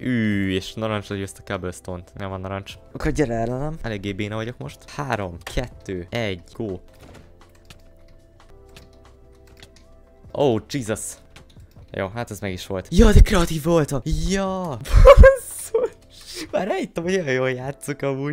Ű, és narancsra győzte Cobblestone-t. Nem van narancs. Akkor gyere ellenem. Eléggé béna vagyok most. Három, kettő, egy, go. Oh, Jesus. Jó, hát ez meg is volt. Ja, de kreatív voltam. Ja. Basszus. Már rejtem, hogy olyan jól játszok amúgy.